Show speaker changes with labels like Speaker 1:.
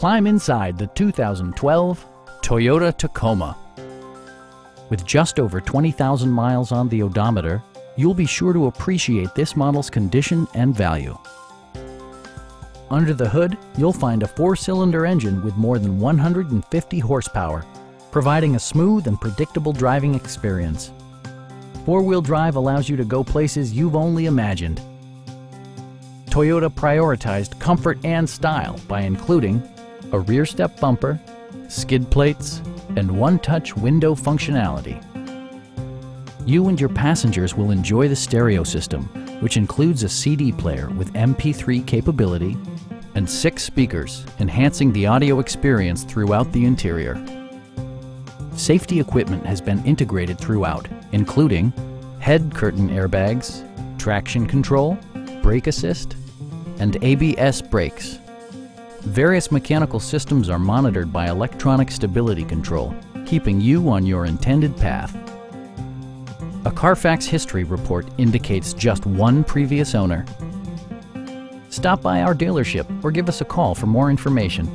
Speaker 1: Climb inside the 2012 Toyota Tacoma. With just over 20,000 miles on the odometer, you'll be sure to appreciate this model's condition and value. Under the hood, you'll find a four-cylinder engine with more than 150 horsepower, providing a smooth and predictable driving experience. Four-wheel drive allows you to go places you've only imagined. Toyota prioritized comfort and style by including a rear step bumper, skid plates, and one-touch window functionality. You and your passengers will enjoy the stereo system, which includes a CD player with MP3 capability and six speakers, enhancing the audio experience throughout the interior. Safety equipment has been integrated throughout, including head curtain airbags, traction control, brake assist, and ABS brakes. Various mechanical systems are monitored by electronic stability control, keeping you on your intended path. A Carfax history report indicates just one previous owner. Stop by our dealership or give us a call for more information.